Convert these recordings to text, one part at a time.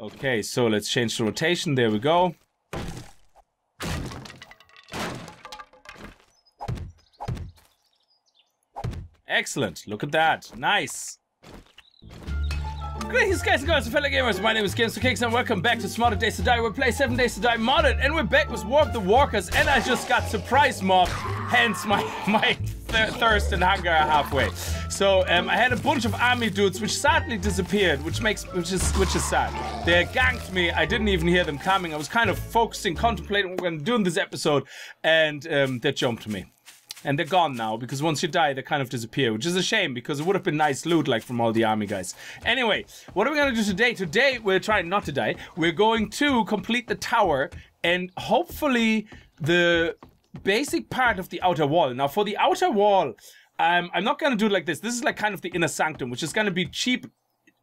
Okay, so let's change the rotation. There we go. Excellent. Look at that. Nice. Greetings guys and girls fellow gamers, my name is Games4Kickz and welcome back to Smarter Days to Die. We play 7 Days to Die modded and we're back with War of the Walkers and I just got surprise mob, hence my, my th thirst and hunger halfway. So um, I had a bunch of army dudes which sadly disappeared, which makes which is which is sad. They ganked me. I didn't even hear them coming. I was kind of focusing, contemplating what we're gonna do in this episode, and um, they jumped me and they're gone now because once you die they kind of disappear which is a shame because it would have been nice loot like from all the army guys anyway what are we going to do today today we're trying not to die we're going to complete the tower and hopefully the basic part of the outer wall. Now for the outer wall um, i'm not going to do it like this. This is like kind of the inner sanctum which is going to be cheap.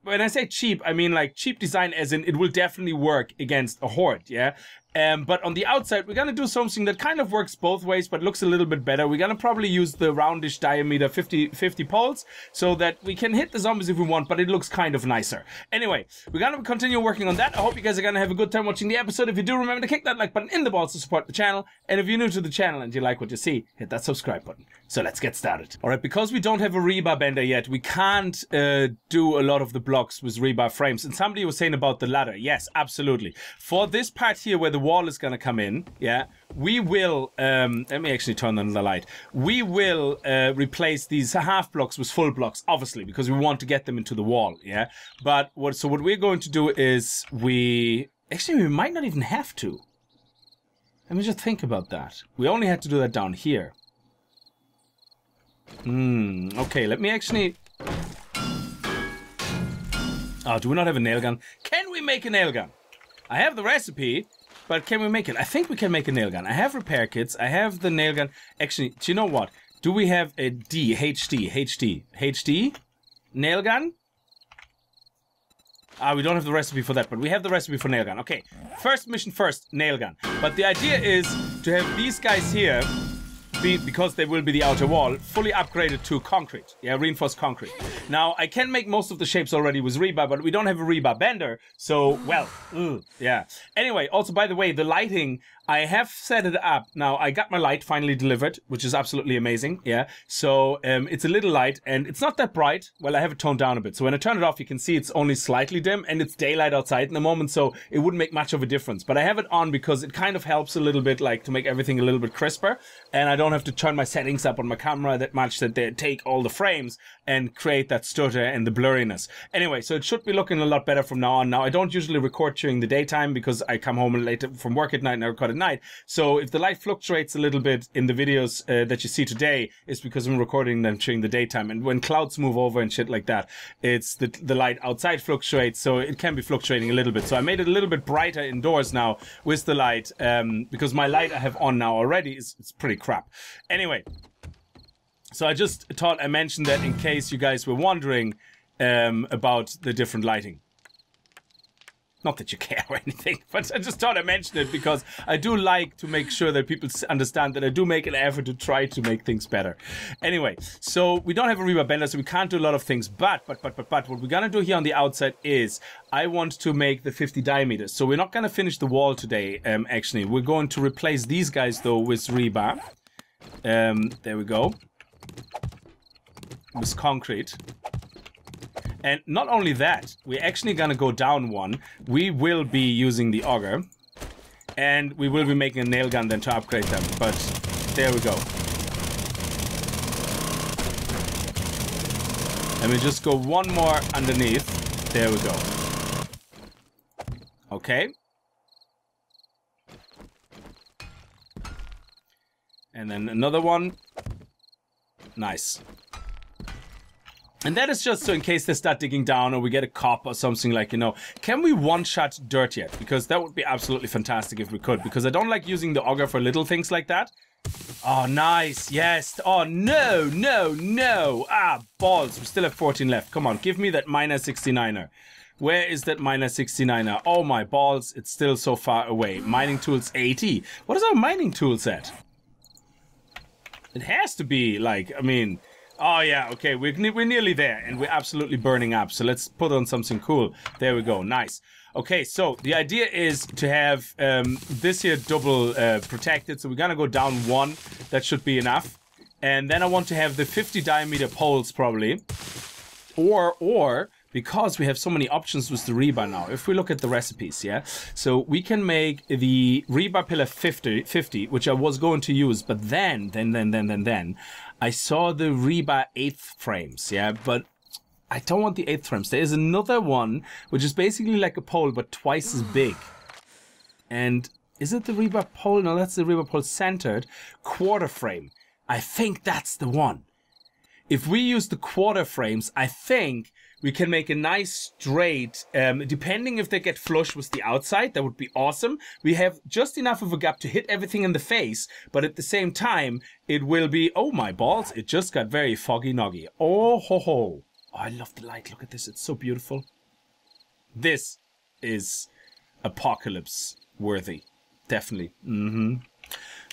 When I say cheap, I mean like cheap design as in it will definitely work against a horde, yeah? Um, but on the outside, we're gonna do something that kind of works both ways, but looks a little bit better. We're gonna probably use the roundish diameter 50, 50 poles so that we can hit the zombies if we want, but it looks kind of nicer. Anyway, we're gonna continue working on that. I hope you guys are gonna have a good time watching the episode. If you do, remember to kick that like button in the balls to support the channel. And if you're new to the channel and you like what you see, hit that subscribe button. So let's get started. All right, because we don't have a rebar bender yet, we can't uh, do a lot of the blocks with rebar frames. And somebody was saying about the ladder. Yes, absolutely. For this part here where the wall is going to come in, yeah, we will, um, let me actually turn on the light. We will uh, replace these half blocks with full blocks, obviously, because we want to get them into the wall, yeah. But what, so what we're going to do is we, actually, we might not even have to. Let me just think about that. We only had to do that down here. Hmm, okay, let me actually... Oh, do we not have a nail gun? Can we make a nail gun? I have the recipe, but can we make it? I think we can make a nail gun. I have repair kits. I have the nail gun. Actually, do you know what? Do we have a D, HD, HD, HD? Nail gun? Ah, we don't have the recipe for that, but we have the recipe for nail gun. Okay, first mission first, nail gun. But the idea is to have these guys here be, because they will be the outer wall, fully upgraded to concrete. Yeah, reinforced concrete. Now, I can make most of the shapes already with rebar, but we don't have a rebar bender, so, well, ugh, yeah. Anyway, also, by the way, the lighting, I have set it up. Now, I got my light finally delivered, which is absolutely amazing, yeah. So, um, it's a little light, and it's not that bright. Well, I have it toned down a bit. So when I turn it off, you can see it's only slightly dim, and it's daylight outside in the moment, so it wouldn't make much of a difference. But I have it on because it kind of helps a little bit, like, to make everything a little bit crisper, and I don't have to turn my settings up on my camera that much that they take all the frames and create that stutter and the blurriness. Anyway, so it should be looking a lot better from now on. Now, I don't usually record during the daytime because I come home late from work at night and I record at night. So if the light fluctuates a little bit in the videos uh, that you see today, it's because I'm recording them during the daytime. And when clouds move over and shit like that, it's the, the light outside fluctuates. So it can be fluctuating a little bit. So I made it a little bit brighter indoors now with the light um, because my light I have on now already is it's pretty crap. Anyway, so I just thought I mentioned that in case you guys were wondering um, about the different lighting. Not that you care or anything, but I just thought I mentioned it because I do like to make sure that people understand that I do make an effort to try to make things better. Anyway, so we don't have a rebar bender, so we can't do a lot of things. But, but, but, but, but, what we're gonna do here on the outside is I want to make the 50 diameters. So we're not gonna finish the wall today, um, actually. We're going to replace these guys, though, with rebar. Um, there we go. With concrete. And not only that, we're actually gonna go down one. We will be using the auger. And we will be making a nail gun then to upgrade them. But there we go. Let me just go one more underneath. There we go. Okay. And then another one. Nice. And that is just so in case they start digging down or we get a cop or something like, you know, can we one-shot dirt yet? Because that would be absolutely fantastic if we could. Because I don't like using the auger for little things like that. Oh, nice. Yes. Oh, no, no, no. Ah, balls. We still have 14 left. Come on, give me that minus 69er. Where is that minus 69er? Oh, my balls. It's still so far away. Mining tools 80. What is our mining tools at? It has to be, like, I mean... Oh yeah, okay, we're, ne- we're nearly there, and we're absolutely burning up. So let's put on something cool. There we go, nice. Okay, so the idea is to have um, this here double uh, protected. So we're gonna go down one. That should be enough. And then I want to have the 50 diameter poles probably. Or, or, because we have so many options with the rebar now, if we look at the recipes, yeah? So we can make the rebar pillar 50, 50 which I was going to use, but then, then, then, then, then, then, I saw the rebar eighth frames, yeah? But I don't want the eighth frames. There is another one, which is basically like a pole, but twice as big. And is it the rebar pole? No, that's the rebar pole centered. Quarter frame. I think that's the one. If we use the quarter frames, I think we can make a nice straight, um, depending if they get flush with the outside, that would be awesome. We have just enough of a gap to hit everything in the face, but at the same time, it will be, oh my balls, it just got very foggy noggy. Oh ho ho. Oh, I love the light. Look at this. It's so beautiful. This is apocalypse worthy. Definitely. Mm-hmm.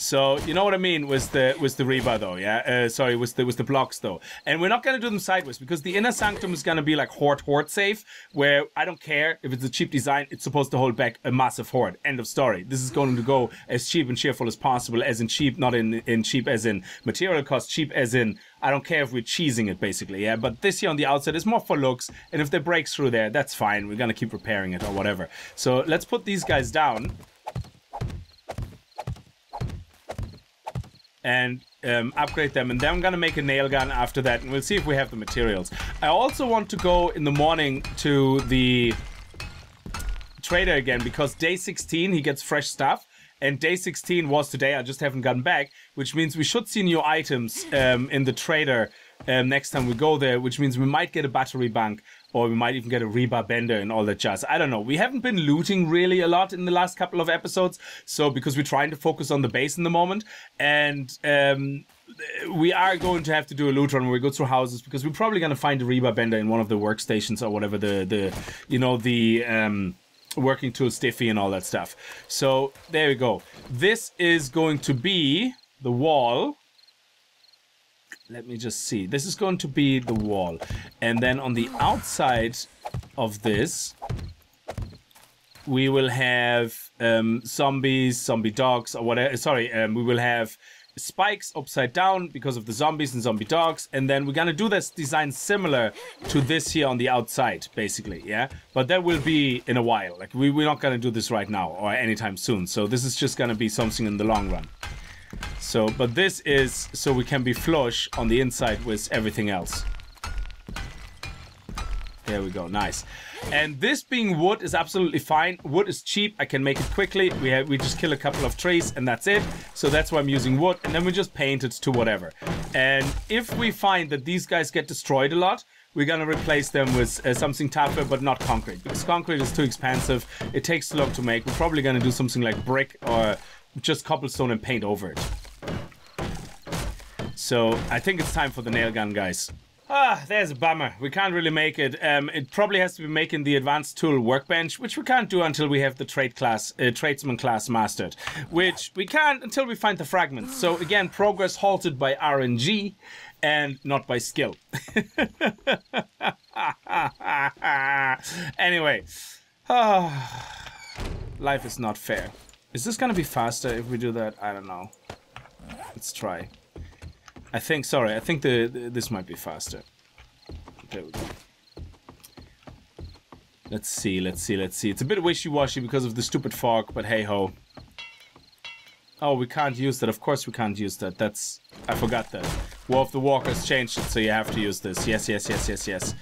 So you know what I mean was the was the rebar though, yeah. Uh, sorry, was the was the blocks though, and we're not gonna do them sideways because the inner sanctum is gonna be like horde horde safe, where I don't care if it's a cheap design, it's supposed to hold back a massive horde. End of story. This is going to go as cheap and cheerful as possible, as in cheap, not in in cheap as in material cost, cheap as in I don't care if we're cheesing it basically, yeah. But this here on the outside is more for looks, and if they break through there, that's fine. We're gonna keep repairing it or whatever. So let's put these guys down. And um, upgrade them. And then I'm gonna make a nail gun after that, and we'll see if we have the materials. I also want to go in the morning to the trader again because day 16 he gets fresh stuff. And day 16 was today, I just haven't gotten back, which means we should see new items um, in the trader um, next time we go there, which means we might get a battery bank or we might even get a rebar bender and all that jazz. I don't know. We haven't been looting really a lot in the last couple of episodes, so because we're trying to focus on the base in the moment, and um, we are going to have to do a loot run where we go through houses because we're probably going to find a rebar bender in one of the workstations or whatever the the you know the um, working tool stiffy and all that stuff. So there we go. This is going to be the wall let me just see. This is going to be the wall. And then on the outside of this, we will have um, zombies, zombie dogs, or whatever. Sorry, um, we will have spikes upside down because of the zombies and zombie dogs. And then we're going to do this design similar to this here on the outside, basically, yeah? But that will be in a while. Like, we, we're not going to do this right now or anytime soon. So this is just going to be something in the long run. So, but this is so we can be flush on the inside with everything else. There we go, nice. And this being wood is absolutely fine. Wood is cheap, I can make it quickly. We have, we just kill a couple of trees and that's it. So that's why I'm using wood and then we just paint it to whatever. And if we find that these guys get destroyed a lot, we're gonna replace them with uh, something tougher but not concrete because concrete is too expensive it takes too long to make we're probably gonna do something like brick or just cobblestone and paint over it. So I think it's time for the nail gun, guys. Ah, there's a bummer. We can't really make it. Um, it probably has to be making the advanced tool workbench, which we can't do until we have the trade class, uh, tradesman class mastered, which we can't until we find the fragments. So again, progress halted by RNG and not by skill. anyway, ah, life is not fair. Is this gonna be faster if we do that? I don't know. Let's try. I think, sorry, I think the, the this might be faster. There we go. Let's see, let's see, let's see. It's a bit wishy-washy because of the stupid fog, but hey-ho. Oh, we can't use that. Of course we can't use that. That's... I forgot that. War of the Walkers changed it, so you have to use this. Yes, yes, yes, yes, yes.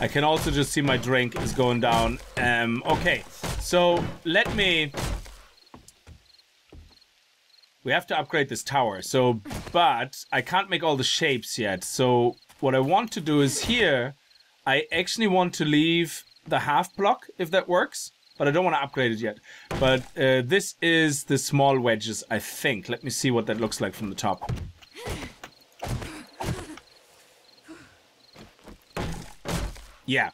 I can also just see my drink is going down. Um, okay, so let me we have to upgrade this tower. So, but I can't make all the shapes yet. So what I want to do is here, I actually want to leave the half block, if that works. But I don't want to upgrade it yet. But uh, this is the small wedges, I think. Let me see what that looks like from the top. Yeah.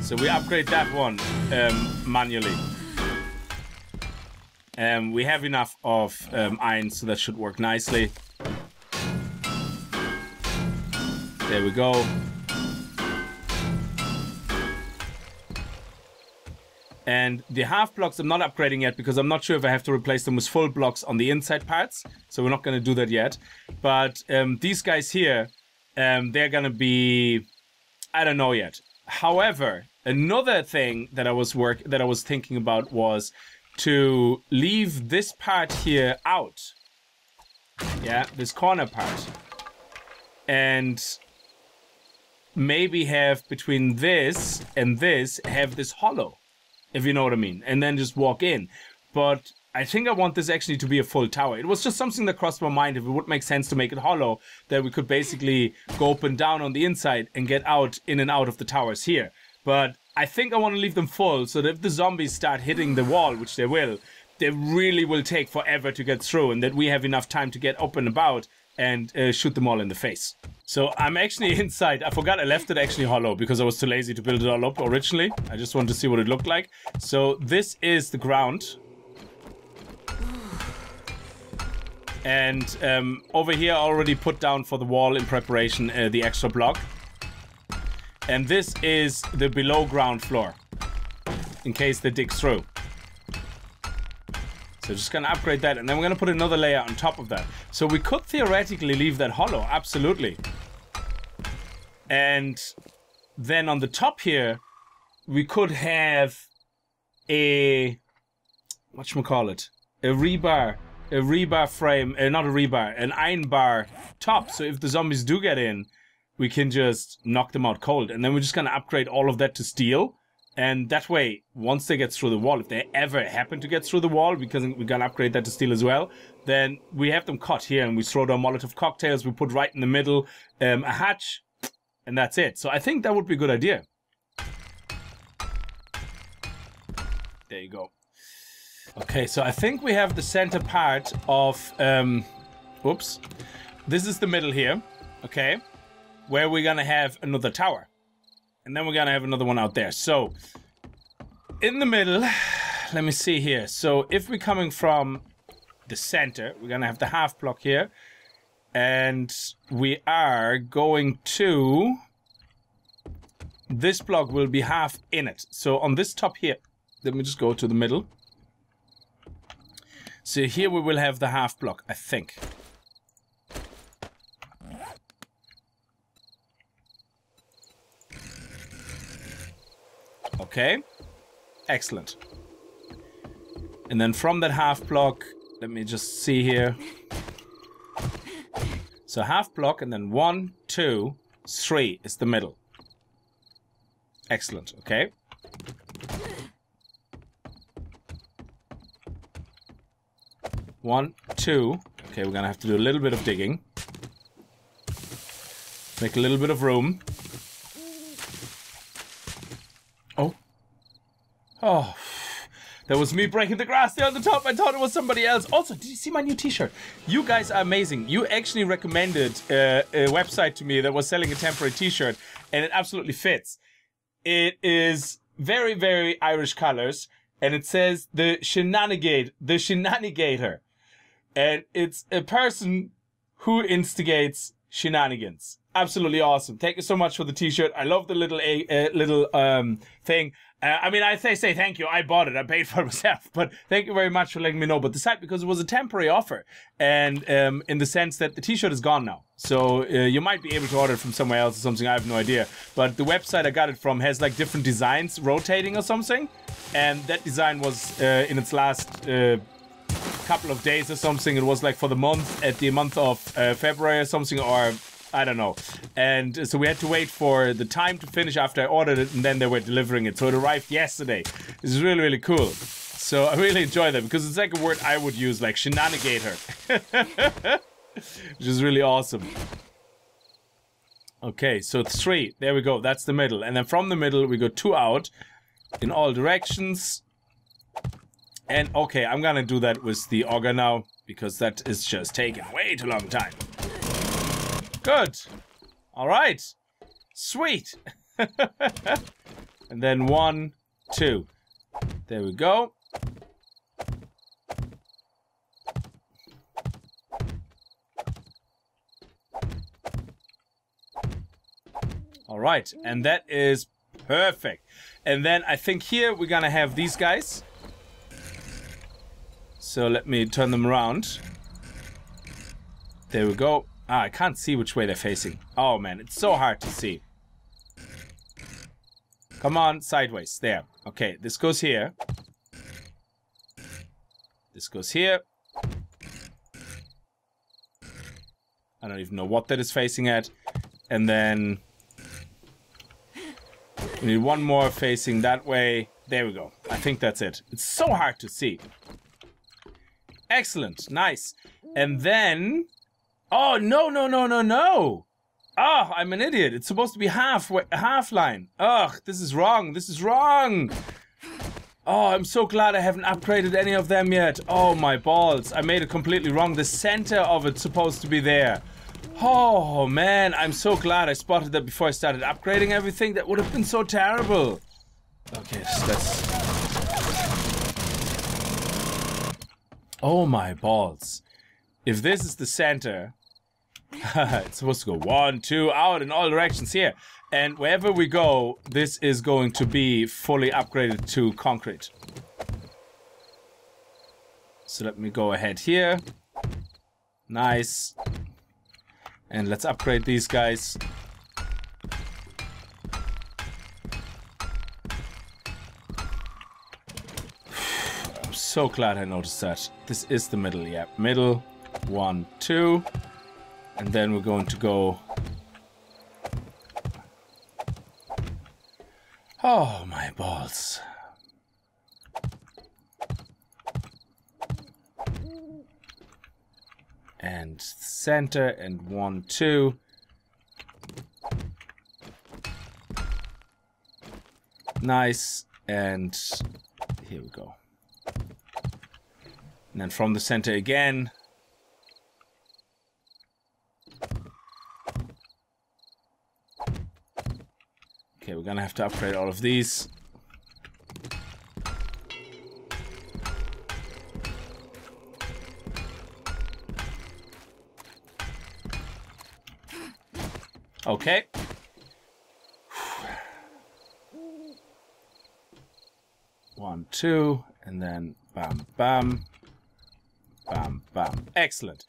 So we upgrade that one um, manually. Um, we have enough of um, iron, so that should work nicely. There we go. And the half blocks I'm not upgrading yet because I'm not sure if I have to replace them with full blocks on the inside parts. So we're not going to do that yet. But um, these guys here, um, they're going to be... I don't know yet. However, another thing that I was work that I was thinking about was to leave this part here out. Yeah, this corner part. And maybe have between this and this, have this hollow if you know what I mean, and then just walk in. But I think I want this actually to be a full tower. It was just something that crossed my mind if it would make sense to make it hollow, that we could basically go up and down on the inside and get out in and out of the towers here. But I think I want to leave them full so that if the zombies start hitting the wall, which they will, they really will take forever to get through and that we have enough time to get up and about and uh, shoot them all in the face. So I'm actually inside. I forgot I left it actually hollow because I was too lazy to build it all up originally. I just wanted to see what it looked like. So this is the ground. And um, over here I already put down for the wall in preparation uh, the extra block. And this is the below ground floor. In case they dig through. So just gonna upgrade that and then we're gonna put another layer on top of that. So we could theoretically leave that hollow, absolutely. And then on the top here, we could have a, call it, A rebar, a rebar frame, uh, not a rebar, an iron bar top. So if the zombies do get in, we can just knock them out cold. And then we're just gonna upgrade all of that to steel. And that way, once they get through the wall, if they ever happen to get through the wall, because we're gonna upgrade that to steel as well, then we have them caught here and we throw down Molotov cocktails, we put right in the middle um, a hatch, and that's it. So I think that would be a good idea. There you go. Okay, so I think we have the center part of, um, whoops. This is the middle here, okay, where we're gonna have another tower. And then we're gonna have another one out there. So, in the middle, let me see here. So, if we're coming from the center, we're gonna have the half block here. And we are going to... This block will be half in it. So, on this top here, let me just go to the middle. So here we will have the half block, I think. Okay. Excellent. And then from that half block, let me just see here. So half block and then one, two, three is the middle. Excellent, okay. One, two. Okay, we're gonna have to do a little bit of digging. Make a little bit of room. Oh, that was me breaking the grass there on the top. I thought it was somebody else. Also, did you see my new t-shirt? You guys are amazing. You actually recommended uh, a website to me that was selling a temporary t-shirt, and it absolutely fits. It is very, very Irish colors, and it says the shenanigate, the shenanigator. And it's a person who instigates shenanigans. Absolutely awesome. Thank you so much for the t-shirt. I love the little a uh, little um thing. Uh, I mean, I say say thank you. I bought it. I paid for it myself. But thank you very much for letting me know. But the site because it was a temporary offer, and um, in the sense that the T-shirt is gone now, so uh, you might be able to order it from somewhere else or something. I have no idea. But the website I got it from has like different designs rotating or something, and that design was uh, in its last uh, couple of days or something. It was like for the month at the month of uh, February or something, or I don't know. And so we had to wait for the time to finish after I ordered it, and then they were delivering it. So it arrived yesterday. This is really, really cool. So I really enjoy that because it's like a word I would use, like shenanigator. Which is really awesome. Okay, so three. There we go. That's the middle. And then from the middle, we go two out in all directions. And okay, I'm gonna do that with the auger now because that is just taking way too long time. Good. All right. Sweet. and then one, two. There we go. All right, and that is perfect. And then I think here we're gonna have these guys. So let me turn them around. There we go. Ah, I can't see which way they're facing. Oh man, it's so hard to see. Come on, sideways. There. Okay, this goes here. This goes here. I don't even know what that is facing at. And then we need one more facing that way. There we go. I think that's it. It's so hard to see. Excellent. Nice. And then... Oh, no, no, no, no, no. Oh, I'm an idiot. It's supposed to be half, half line. Ugh, this is wrong. This is wrong. Oh, I'm so glad I haven't upgraded any of them yet. Oh, my balls. I made it completely wrong. The center of it's supposed to be there. Oh, man. I'm so glad I spotted that before I started upgrading everything. That would have been so terrible. Okay, so that's... Oh, my balls. If this is the center... it's supposed to go one, two, out in all directions here. And wherever we go, this is going to be fully upgraded to concrete. So let me go ahead here. Nice. And let's upgrade these guys. So glad I noticed that. This is the middle, yeah. Middle, one, two. And then we're going to go Oh, my balls. And center and one, two. Nice. And here we go. And then from the center again. Okay, we're gonna have to upgrade all of these. Okay. One, two, and then bam, bam, bam. Excellent.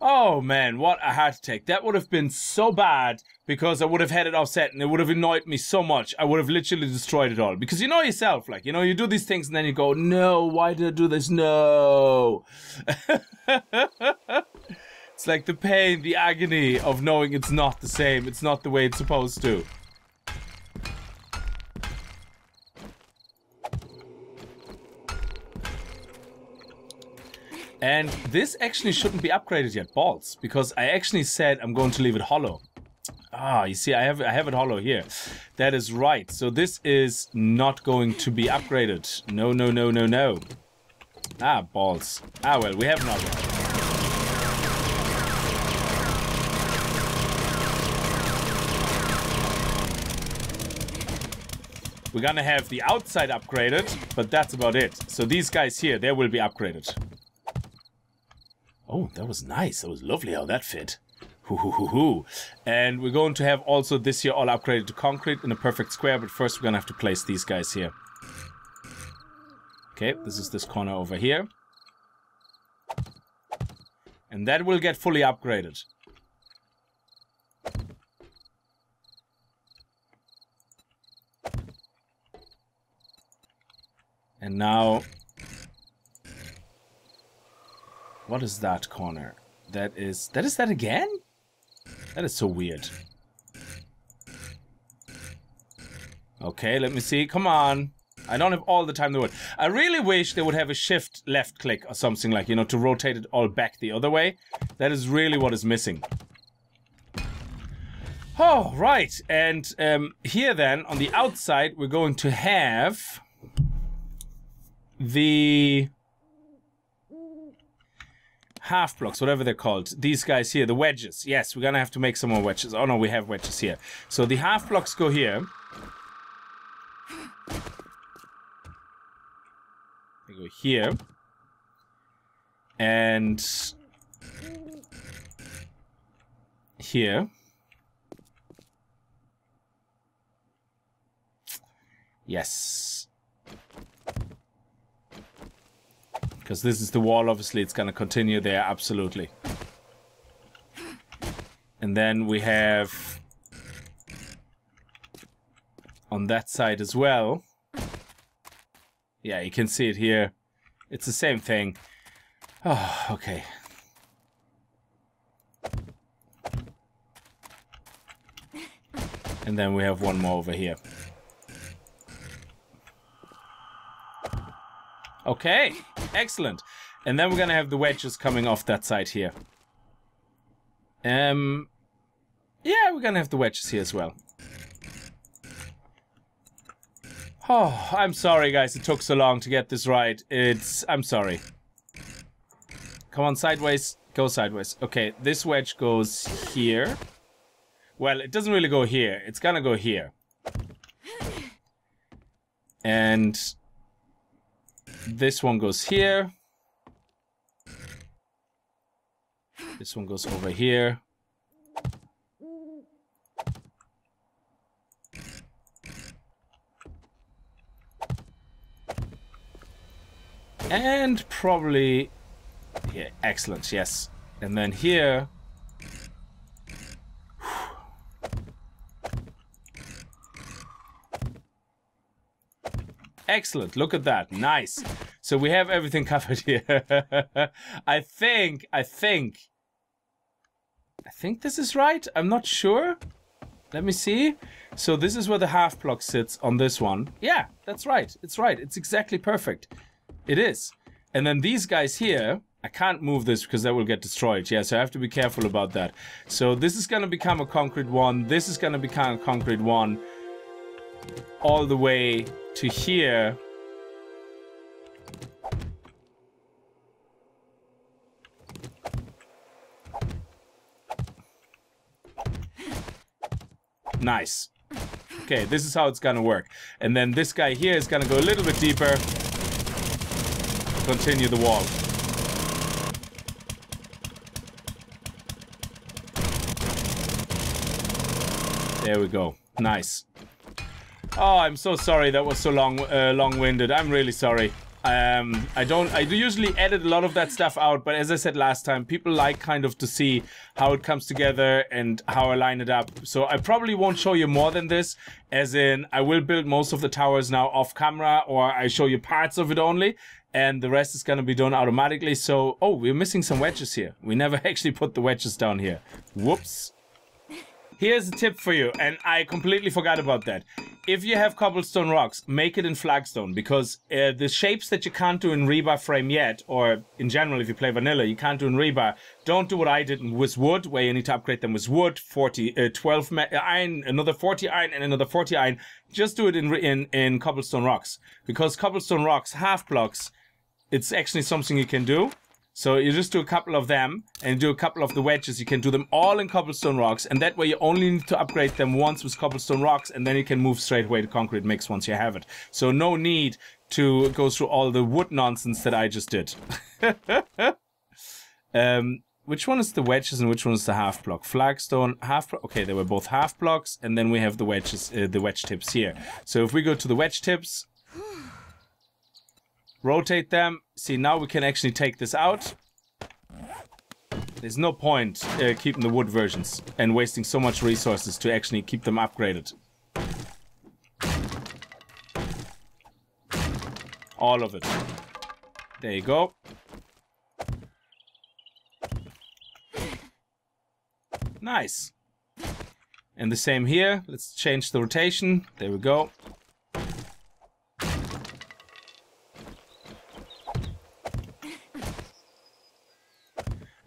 Oh man, what a heart attack. That would have been so bad because I would have had it offset and it would have annoyed me so much. I would have literally destroyed it all. Because you know yourself, like, you know, you do these things and then you go, no, why did I do this? No. it's like the pain, the agony of knowing it's not the same. It's not the way it's supposed to. And this actually shouldn't be upgraded yet, balls, because I actually said I'm going to leave it hollow. Ah, you see, I have I have it hollow here. That is right. So this is not going to be upgraded. No, no, no, no, no. Ah, balls. Ah, well, we have not. We're gonna have the outside upgraded, but that's about it. So these guys here, they will be upgraded. Oh, that was nice. That was lovely how that fit. Hoo, hoo, hoo, hoo. And we're going to have also this here all upgraded to concrete in a perfect square, but first we're going to have to place these guys here. Okay, this is this corner over here. And that will get fully upgraded. And now What is that corner? That is... That is that again? That is so weird. Okay, let me see. Come on. I don't have all the time in the world. I really wish they would have a shift left click or something like, you know, to rotate it all back the other way. That is really what is missing. Oh, right. And um, here then, on the outside, we're going to have the half blocks, whatever they're called. These guys here, the wedges. Yes, we're gonna have to make some more wedges. Oh no, we have wedges here. So the half blocks go here. They go here. And here. Yes. Because this is the wall, obviously it's going to continue there, absolutely. And then we have on that side as well. Yeah, you can see it here. It's the same thing. Oh, okay. And then we have one more over here. Okay, excellent. And then we're gonna have the wedges coming off that side here. Um, yeah, we're gonna have the wedges here as well. Oh, I'm sorry, guys. It took so long to get this right. It's... I'm sorry. Come on, sideways. Go sideways. Okay, this wedge goes here. Well, it doesn't really go here. It's gonna go here. And... This one goes here. This one goes over here. And probably here. Excellent, yes. And then here... Excellent, look at that, nice. So we have everything covered here. I think, I think... I think this is right, I'm not sure. Let me see. So this is where the half block sits on this one. Yeah, that's right, it's right, it's exactly perfect. It is. And then these guys here, I can't move this because that will get destroyed. Yeah, so I have to be careful about that. So this is going to become a concrete one. This is going to become a concrete one. All the way to here. Nice. Okay, this is how it's gonna work. And then this guy here is gonna go a little bit deeper continue the wall. There we go. Nice. Oh, I'm so sorry that was so long, uh, long-winded. I'm really sorry. Um, I don't, I do usually edit a lot of that stuff out, but as I said last time, people like kind of to see how it comes together and how I line it up. So I probably won't show you more than this, as in I will build most of the towers now off camera or I show you parts of it only and the rest is going to be done automatically. So, oh, we're missing some wedges here. We never actually put the wedges down here. Whoops. Here's a tip for you, and I completely forgot about that. If you have cobblestone rocks, make it in flagstone, because uh, the shapes that you can't do in rebar frame yet, or in general, if you play vanilla, you can't do in rebar, don't do what I did with wood, where you need to upgrade them with wood, 40, uh, 12 iron, another 40 iron, and another 40 iron. Just do it in, in, in cobblestone rocks, because cobblestone rocks, half blocks, it's actually something you can do. So you just do a couple of them and do a couple of the wedges. You can do them all in cobblestone rocks and that way you only need to upgrade them once with cobblestone rocks and then you can move straight away to concrete mix once you have it. So no need to go through all the wood nonsense that I just did. um, which one is the wedges and which one is the half block? Flagstone, half block. Okay, they were both half blocks and then we have the wedges, uh, the wedge tips here. So if we go to the wedge tips, rotate them. See, now we can actually take this out. There's no point uh, keeping the wood versions and wasting so much resources to actually keep them upgraded. All of it. There you go. Nice. And the same here. Let's change the rotation. There we go.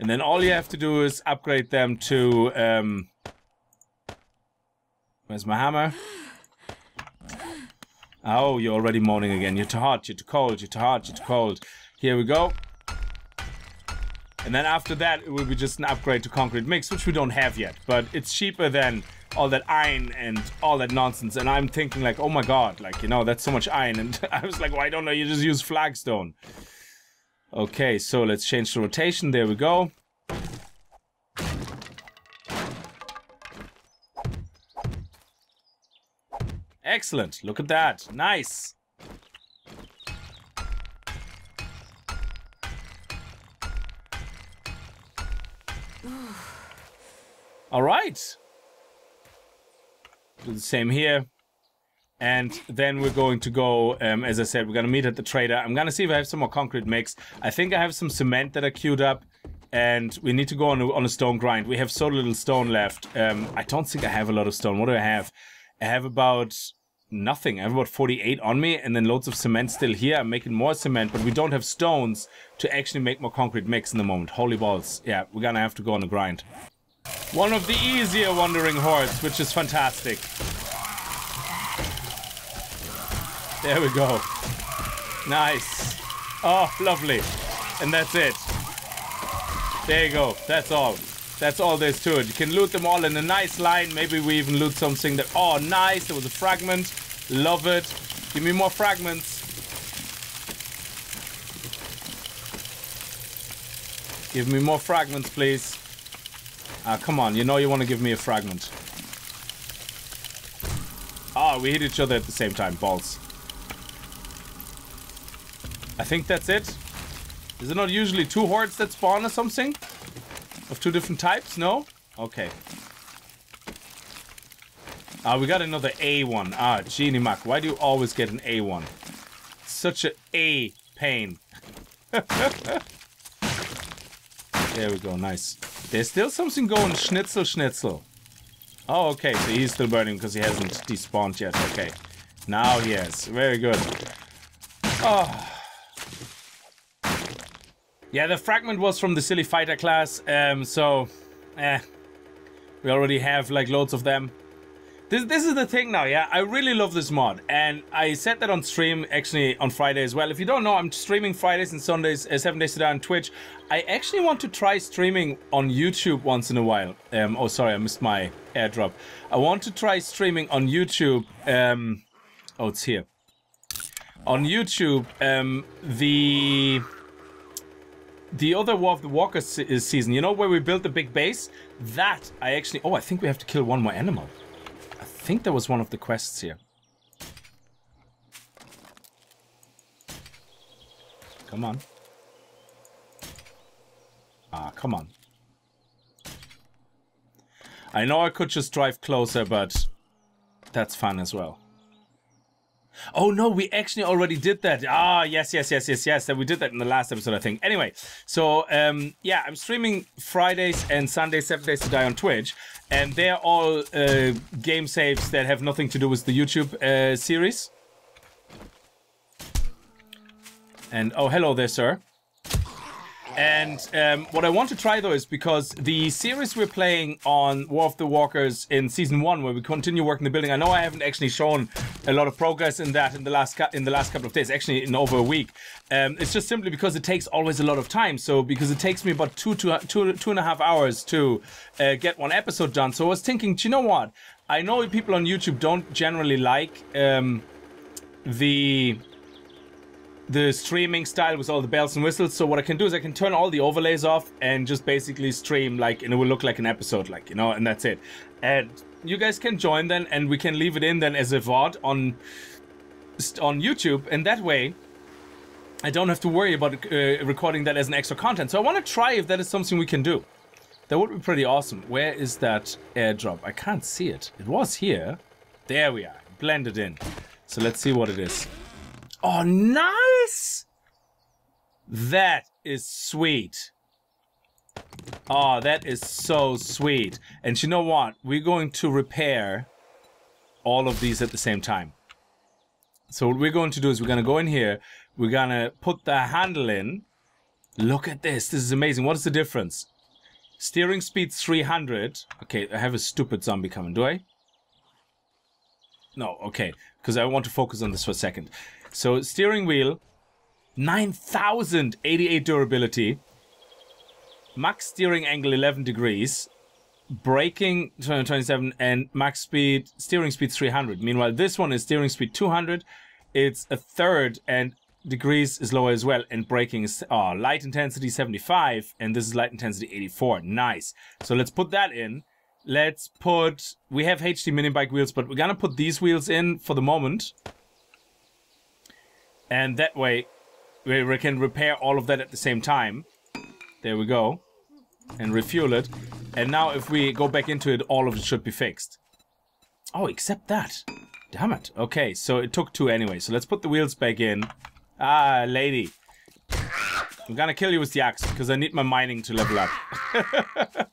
And then all you have to do is upgrade them to... Um, where's my hammer? Oh, you're already moaning again. You're too hot, you're too cold, you're too hot, you're too cold. Here we go. And then after that, it will be just an upgrade to concrete mix, which we don't have yet. But it's cheaper than all that iron and all that nonsense. And I'm thinking like, oh my god, like, you know, that's so much iron. And I was like, why don't I you just use flagstone? Okay, so let's change the rotation. There we go. Excellent. Look at that. Nice. All right. Do the same here. And then we're going to go, um, as I said, we're going to meet at the trader. I'm going to see if I have some more concrete mix. I think I have some cement that are queued up. And we need to go on a, on a stone grind. We have so little stone left. Um, I don't think I have a lot of stone. What do I have? I have about nothing. I have about 48 on me and then loads of cement still here. I'm making more cement, but we don't have stones to actually make more concrete mix in the moment. Holy balls. Yeah, we're gonna have to go on a grind. One of the easier wandering hordes, which is fantastic. There we go. Nice. Oh, lovely. And that's it. There you go. That's all. That's all there's to it. You can loot them all in a nice line. Maybe we even loot something that... Oh, nice. There was a fragment. Love it. Give me more fragments. Give me more fragments, please. Ah, come on. You know you want to give me a fragment. Oh, we hit each other at the same time. Balls. I think that's it. Is it not usually two hordes that spawn or something? Of two different types? No? Okay. Ah, we got another A1. Ah, Genie Mac. Why do you always get an A1? Such a A pain. there we go. Nice. There's still something going. Schnitzel, schnitzel. Oh, okay. So he's still burning because he hasn't despawned yet. Okay. Now he has. Very good. Oh. Yeah, the fragment was from the silly fighter class. Um, so, eh. We already have like loads of them. This, this is the thing now, yeah? I really love this mod. And I said that on stream, actually, on Friday as well. If you don't know, I'm streaming Fridays and Sundays, uh, 7 Days to Die on Twitch. I actually want to try streaming on YouTube once in a while. Um, oh, sorry, I missed my airdrop. I want to try streaming on YouTube. Um, oh, it's here. On YouTube, um, the the other War of the Walkers season, you know where we built the big base? That I actually... Oh, I think we have to kill one more animal think that was one of the quests here. Come on. Ah, come on. I know I could just drive closer, but that's fun as well. Oh no, we actually already did that. Ah, yes, yes, yes, yes, yes. That we did that in the last episode, I think. Anyway, so um, yeah, I'm streaming Fridays and Sundays, seven days to die on Twitch, and they're all uh, game saves that have nothing to do with the YouTube uh, series. And oh, hello there, sir. And um, what I want to try though is because the series we're playing on War of the Walkers in season one, where we continue working the building, I know I haven't actually shown a lot of progress in that in the last in the last couple of days, actually in over a week. Um, it's just simply because it takes always a lot of time. So because it takes me about two to two two and a half hours to uh, get one episode done. So I was thinking, do you know what? I know people on YouTube don't generally like um, the the streaming style with all the bells and whistles. So what I can do is I can turn all the overlays off and just basically stream like, and it will look like an episode, like, you know, and that's it. And you guys can join then and we can leave it in then as a VOD on, on YouTube. And that way, I don't have to worry about uh, recording that as an extra content. So I want to try if that is something we can do. That would be pretty awesome. Where is that airdrop? I can't see it. It was here. There we are. Blended in. So let's see what it is. Oh, nice! That is sweet. Oh, that is so sweet. And you know what? We're going to repair all of these at the same time. So what we're going to do is we're going to go in here. We're going to put the handle in. Look at this. This is amazing. What is the difference? Steering speed 300. Okay, I have a stupid zombie coming. Do I? No, okay. Because I want to focus on this for a second. So steering wheel, 9088 durability, max steering angle 11 degrees, braking 227 and max speed, steering speed 300. Meanwhile, this one is steering speed 200. It's a third and degrees is lower as well and braking is oh, light intensity 75 and this is light intensity 84 nice so let's put that in let's put... We have HD mini bike wheels, but we're gonna put these wheels in for the moment. And that way, we can repair all of that at the same time. There we go. And refuel it. And now if we go back into it, all of it should be fixed. Oh, except that. Damn it. Okay, so it took two anyway. So let's put the wheels back in. Ah, lady. I'm gonna kill you with the axe because I need my mining to level up.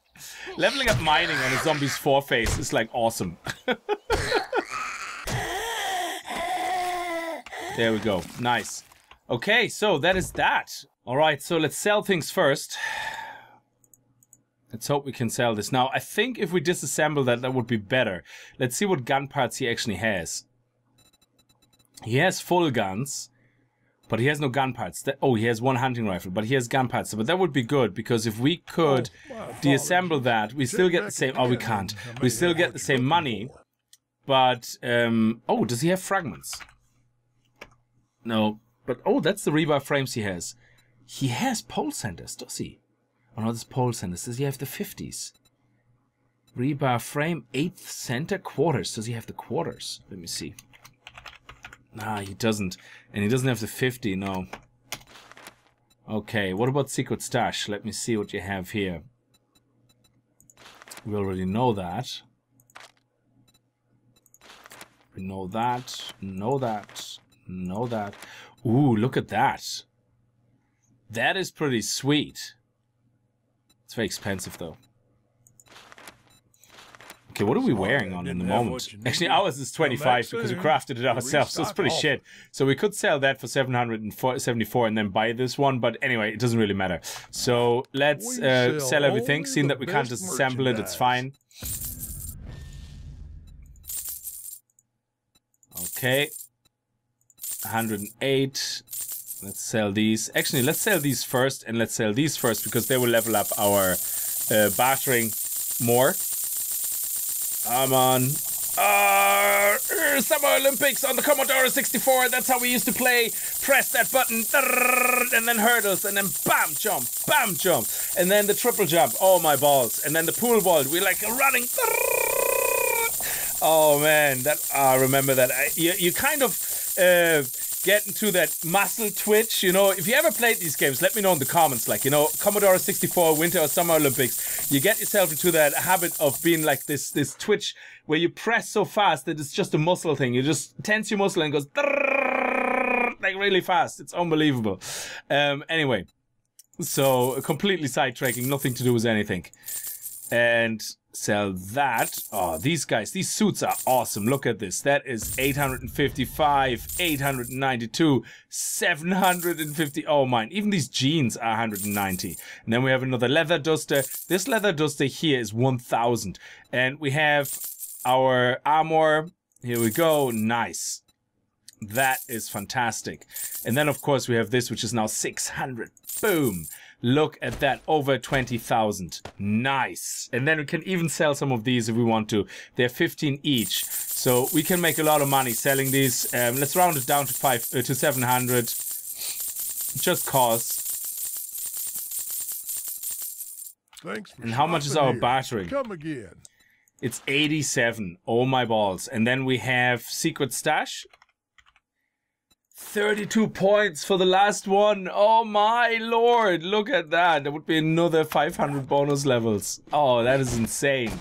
Leveling up mining on a zombie's foreface is like awesome. there we go. Nice. Okay, so that is that. Alright, so let's sell things first. Let's hope we can sell this. Now, I think if we disassemble that, that would be better. Let's see what gun parts he actually has. He has full guns, but he has no gun parts. That, oh, he has one hunting rifle, but he has gun parts. But that would be good, because if we could oh, deassemble that, we still get the same... Oh, we can't. We still get the same money, but... Um, oh, does he have fragments? No, but... Oh, that's the rebar frames he has. He has pole centers, does he? Oh no, this pole center. Does he have the 50s? Rebar frame, 8th center, quarters. Does he have the quarters? Let me see. Nah, he doesn't. And he doesn't have the 50, no. Okay, what about Secret Stash? Let me see what you have here. We already know that. We know that, know that, know that. Ooh, look at that. That is pretty sweet. It's very expensive though. Okay, what are we wearing on in the moment? Actually, ours is 25 because we crafted it ourselves, so it's pretty shit. So we could sell that for 774 and then buy this one, but anyway, it doesn't really matter. So let's uh, sell everything. Seeing that we can't disassemble it, it's fine. Okay. 108. Let's sell these. Actually, let's sell these first, and let's sell these first, because they will level up our uh, bartering more. Come on. Uh, Summer Olympics on the Commodore 64. That's how we used to play. Press that button, and then hurdles, and then bam, jump, bam, jump. And then the triple jump. Oh, my balls. And then the pool ball. We like running. Oh, man. that I remember that. I, you, you kind of... Uh, get into that muscle twitch. You know, if you ever played these games, let me know in the comments. Like, you know, Commodore 64, Winter or Summer Olympics, you get yourself into that habit of being like this, this twitch where you press so fast that it's just a muscle thing. You just tense your muscle and goes like really fast. It's unbelievable. Um, anyway, so completely sidetracking, nothing to do with anything. And sell that. Oh, these guys, these suits are awesome. Look at this. That is 855, 892, 750. Oh, mine. Even these jeans are 190. And then we have another leather duster. This leather duster here is 1000. And we have our armor. Here we go. Nice. That is fantastic. And then, of course, we have this, which is now 600. Boom. Look at that, over 20,000. Nice. And then we can even sell some of these if we want to. They're 15 each. So we can make a lot of money selling these. Um, let's round it down to five uh, to 700. Just cause. Thanks and how much is our here. battery? Come again. It's 87. Oh my balls. And then we have Secret Stash. 32 points for the last one. Oh my lord, look at that. That would be another 500 bonus levels. Oh, that is insane.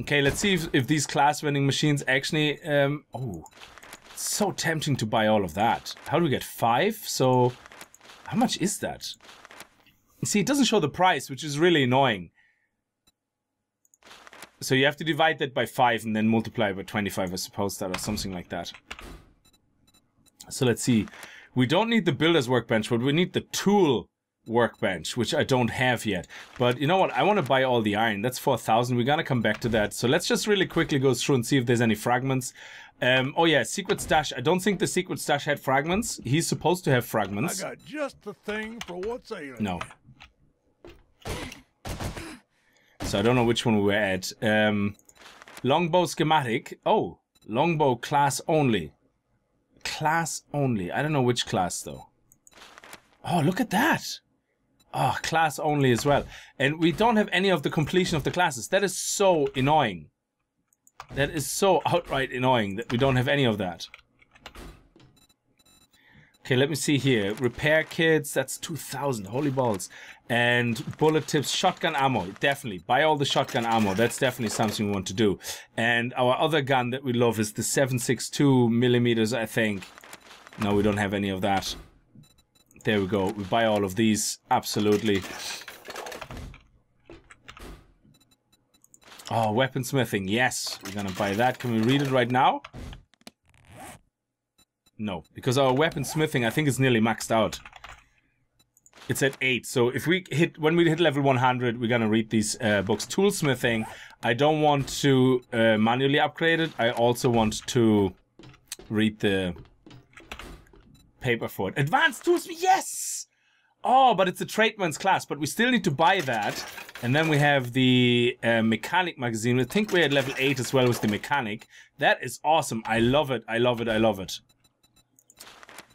Okay, let's see if, if these class vending machines actually... Um, oh, so tempting to buy all of that. How do we get five? So, how much is that? See, it doesn't show the price, which is really annoying. So you have to divide that by 5 and then multiply by 25, I suppose that, or something like that. So let's see. We don't need the builder's workbench, but we need the tool workbench, which I don't have yet. But you know what? I want to buy all the iron. That's 4,000. We're going to come back to that. So let's just really quickly go through and see if there's any fragments. Um, oh yeah, secret stash. I don't think the secret stash had fragments. He's supposed to have fragments. I got just the thing for what's ailing. No. So I don't know which one we were at. Um, longbow schematic. Oh, longbow class only class only. I don't know which class though. Oh, look at that. Oh, class only as well. And we don't have any of the completion of the classes. That is so annoying. That is so outright annoying that we don't have any of that. Okay, let me see here. Repair kits, that's 2,000. Holy balls. And bullet tips, shotgun ammo. Definitely. Buy all the shotgun ammo. That's definitely something we want to do. And our other gun that we love is the 762 millimeters, I think. No, we don't have any of that. There we go. We buy all of these. Absolutely. Oh, weaponsmithing. Yes, we're gonna buy that. Can we read it right now? No, because our weaponsmithing, I think, is nearly maxed out. It's at 8, so if we hit, when we hit level 100, we're gonna read these uh, books. Toolsmithing, I don't want to uh, manually upgrade it. I also want to read the paper for it. Advanced tools, yes! Oh, but it's a tradesman's class, but we still need to buy that. And then we have the uh, mechanic magazine. I think we're at level 8 as well with the mechanic. That is awesome. I love it. I love it. I love it.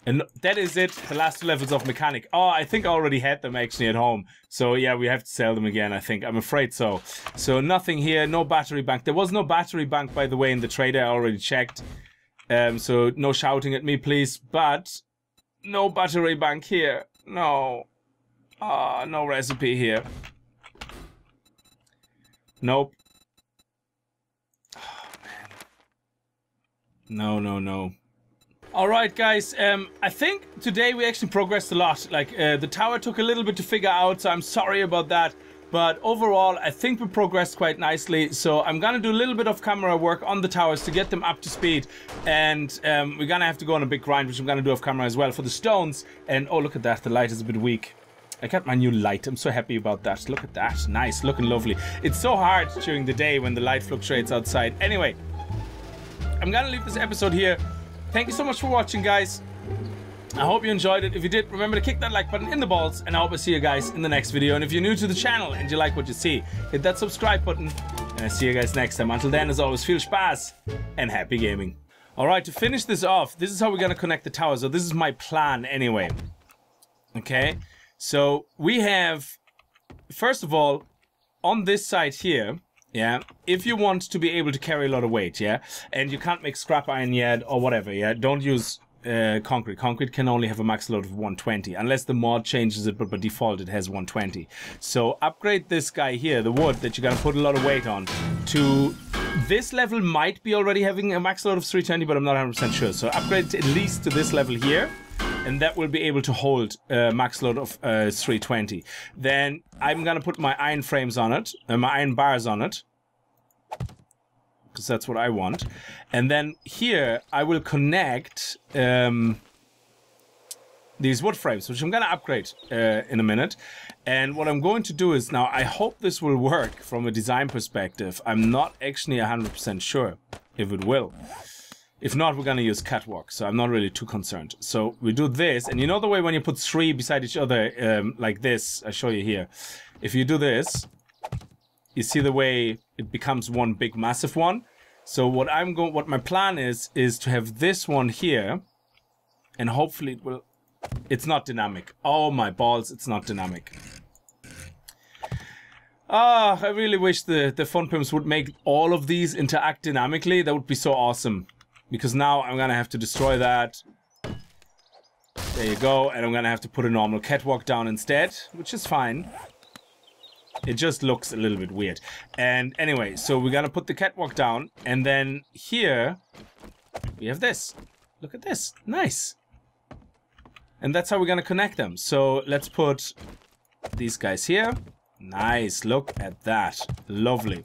And that is it. The last two levels of mechanic. Oh, I think I already had them actually at home. So yeah, we have to sell them again, I think. I'm afraid so. So nothing here. No battery bank. There was no battery bank, by the way, in the trader. I already checked. Um, so no shouting at me, please. But no battery bank here. No. Ah, uh, no recipe here. Nope. Oh, man. No, no, no. All right, guys. Um, I think today we actually progressed a lot. Like, uh, the tower took a little bit to figure out, so I'm sorry about that. But overall, I think we progressed quite nicely. So I'm gonna do a little bit of camera work on the towers to get them up to speed. And um, we're gonna have to go on a big grind, which I'm gonna do off camera as well for the stones. And oh, look at that. The light is a bit weak. I got my new light. I'm so happy about that. Look at that. Nice. Looking lovely. It's so hard during the day when the light fluctuates outside. Anyway, I'm gonna leave this episode here. Thank you so much for watching, guys. I hope you enjoyed it. If you did, remember to kick that like button in the balls, and I hope I see you guys in the next video. And if you're new to the channel and you like what you see, hit that subscribe button, and I'll see you guys next time. Until then, as always, viel spaß and happy gaming. Alright, to finish this off, this is how we're gonna connect the tower. So this is my plan anyway. Okay? So we have, first of all, on this side here, yeah, if you want to be able to carry a lot of weight, yeah, and you can't make scrap iron yet or whatever, yeah, don't use uh, concrete. Concrete can only have a max load of 120, unless the mod changes it, but by default it has 120. So upgrade this guy here, the wood that you're gonna put a lot of weight on, to this level might be already having a max load of 320, but I'm not 100% sure. So upgrade at least to this level here and that will be able to hold uh, max load of uh, 320. Then I'm gonna put my iron frames on it, uh, my iron bars on it, because that's what I want. And then here I will connect um, these wood frames, which I'm gonna upgrade uh, in a minute. And what I'm going to do is now, I hope this will work from a design perspective. I'm not actually 100% sure if it will. If not, we're gonna use catwalk, so I'm not really too concerned. So we do this, and you know the way when you put three beside each other, um, like this, I show you here. If you do this, you see the way it becomes one big massive one. So what I'm going, what my plan is, is to have this one here, and hopefully it will, it's not dynamic. Oh my balls, it's not dynamic. Ah, I really wish the, the Fun Pimps would make all of these interact dynamically. That would be so awesome. Because now I'm gonna have to destroy that. There you go. And I'm gonna have to put a normal catwalk down instead, which is fine. It just looks a little bit weird. And anyway, so we're gonna put the catwalk down. And then here, we have this. Look at this. Nice. And that's how we're gonna connect them. So let's put these guys here. Nice. Look at that. Lovely.